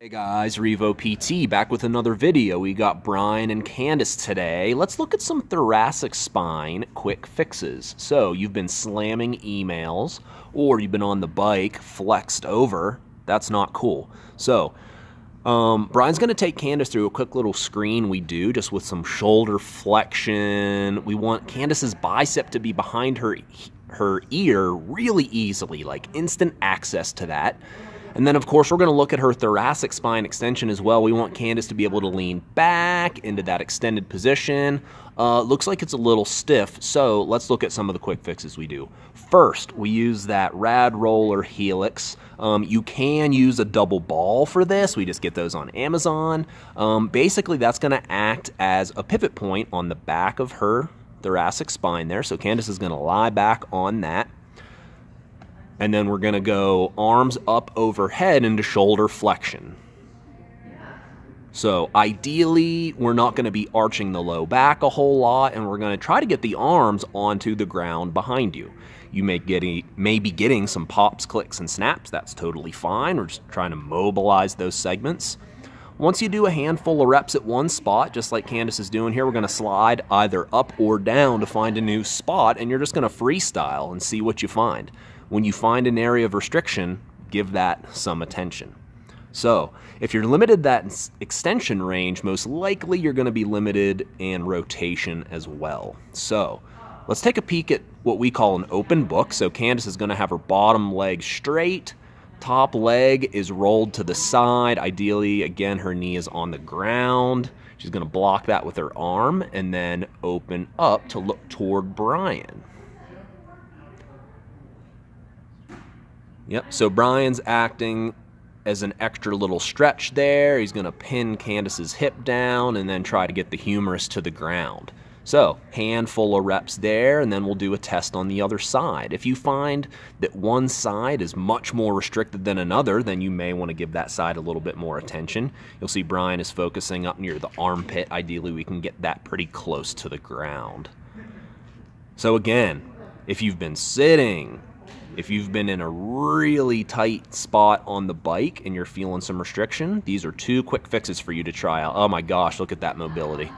Hey guys, Revo PT back with another video. We got Brian and Candace today. Let's look at some thoracic spine quick fixes. So, you've been slamming emails or you've been on the bike flexed over. That's not cool. So, um, Brian's going to take Candace through a quick little screen we do just with some shoulder flexion. We want Candace's bicep to be behind her her ear really easily, like instant access to that. And then, of course, we're going to look at her thoracic spine extension as well. We want Candace to be able to lean back into that extended position. Uh, looks like it's a little stiff, so let's look at some of the quick fixes we do. First, we use that Rad Roller Helix. Um, you can use a double ball for this. We just get those on Amazon. Um, basically, that's going to act as a pivot point on the back of her thoracic spine there. So Candace is going to lie back on that. And then we're to go arms up overhead into shoulder flexion. So ideally, we're not to be arching the low back a whole lot, and we're to try to get the arms onto the ground behind you. You may, get, may be getting some pops, clicks, and snaps. That's totally fine. We're just trying to mobilize those segments. Once you do a handful of reps at one spot, just like Candace is doing here, we're to slide either up or down to find a new spot, and you're just to freestyle and see what you find. When you find an area of restriction, give that some attention. So, if you're limited that extension range, most likely you're going to be limited in rotation as well. So, let's take a peek at what we call an open book. So, Candace is going to have her bottom leg straight, top leg is rolled to the side. Ideally, again, her knee is on the ground. She's going to block that with her arm and then open up to look toward Brian. Yep, so Brian's acting as an extra little stretch there. He's going to pin Candace's hip down and then try to get the humerus to the ground. So, handful of reps there, and then we'll do a test on the other side. If you find that one side is much more restricted than another, then you may want to give that side a little bit more attention. You'll see Brian is focusing up near the armpit. Ideally, we can get that pretty close to the ground. So again, if you've been sitting, if you've been in a really tight spot on the bike and you're feeling some restriction, these are two quick fixes for you to try out. Oh my gosh, look at that mobility.